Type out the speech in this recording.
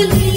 You.